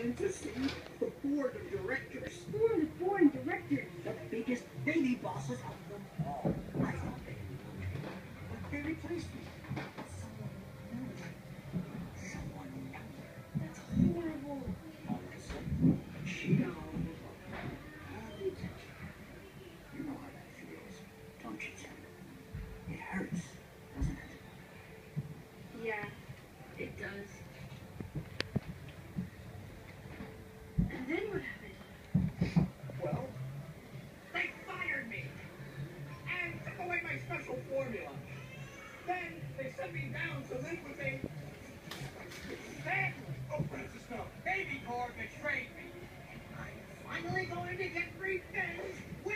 in to the board of directors. Who are the board of directors? The biggest baby bosses of them all. I thought they But they replaced me. Someone younger. That's horrible. Sudden, Cheeto. All the attention. You know how that feels, don't you, Tim? It hurts, doesn't it? Yeah, formula. Then they sent me down to live with a. Then, oh, Francisco, Baby Corp betrayed me. I'm finally going to get revenge with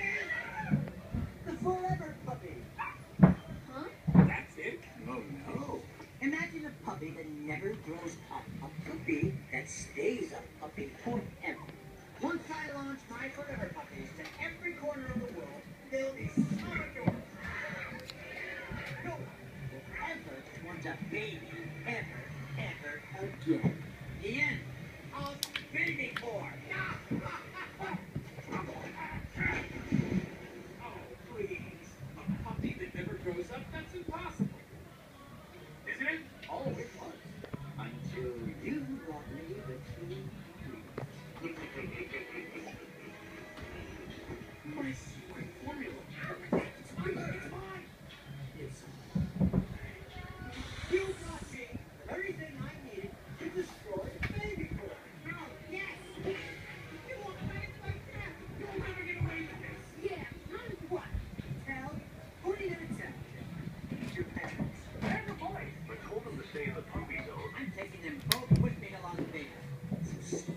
the Forever Puppy. Huh? That's it? No, no. Imagine a puppy that never grows up. A puppy that stays a puppy forever. Once I launch my Forever Puppies a baby ever, ever again.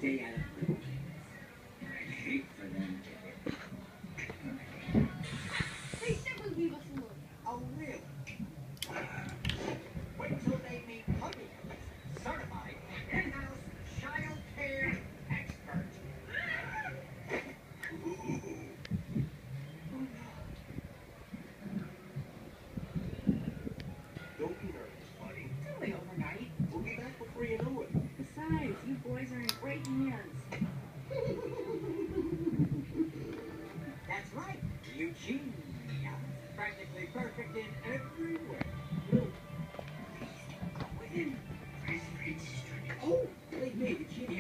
But told them shaking hands. That's right, Eugenia. Practically perfect in every way.